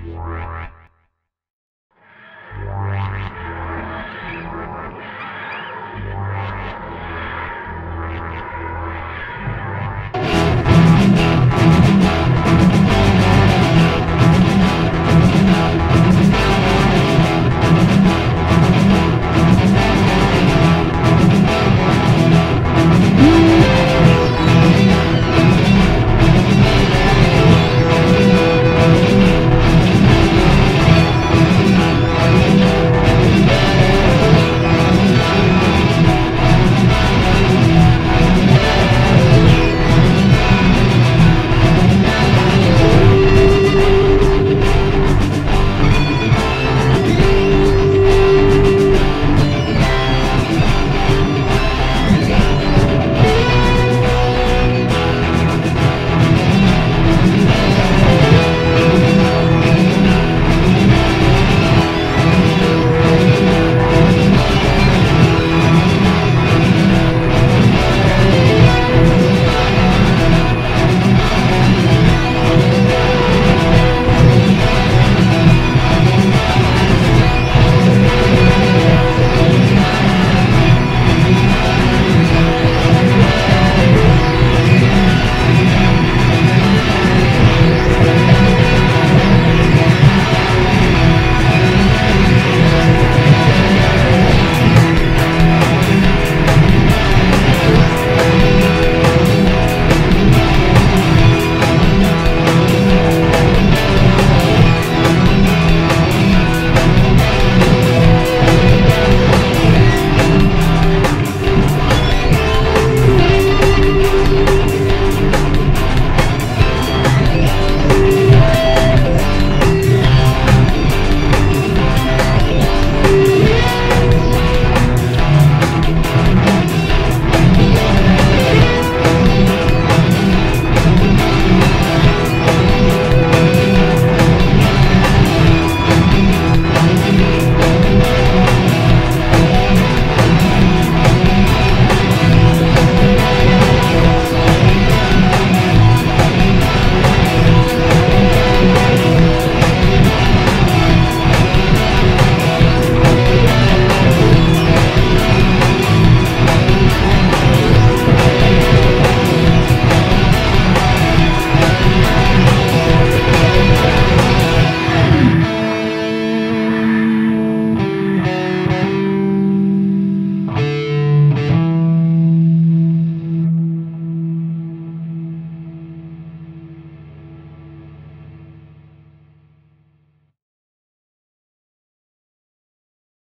Bye.